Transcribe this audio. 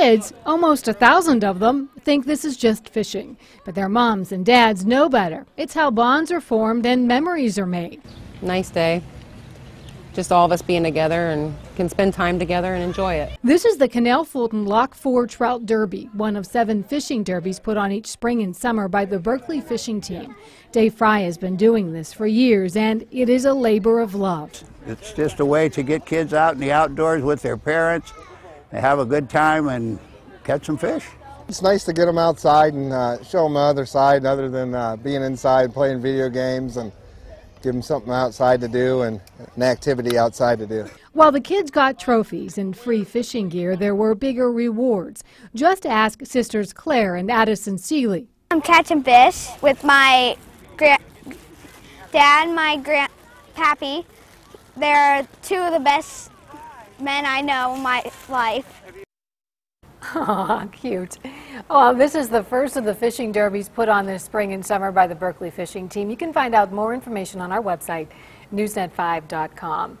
Kids, almost a thousand of them, think this is just fishing. But their moms and dads know better. It's how bonds are formed and memories are made. Nice day. Just all of us being together and can spend time together and enjoy it. This is the Canal Fulton Lock 4 Trout Derby, one of seven fishing derbies put on each spring and summer by the Berkley fishing team. Dave Fry has been doing this for years, and it is a labor of love. It's just a way to get kids out in the outdoors with their parents. They have a good time and catch some fish. It's nice to get them outside and uh, show them the other side other than uh, being inside playing video games and give them something outside to do and an activity outside to do. While the kids got trophies and free fishing gear, there were bigger rewards. Just ask sisters Claire and Addison Seeley. I'm catching fish with my grand dad, my grand pappy. They're two of the best men I know in my life. Aw, cute. Well, this is the first of the fishing derbies put on this spring and summer by the Berkley fishing team. You can find out more information on our website, newsnet5.com.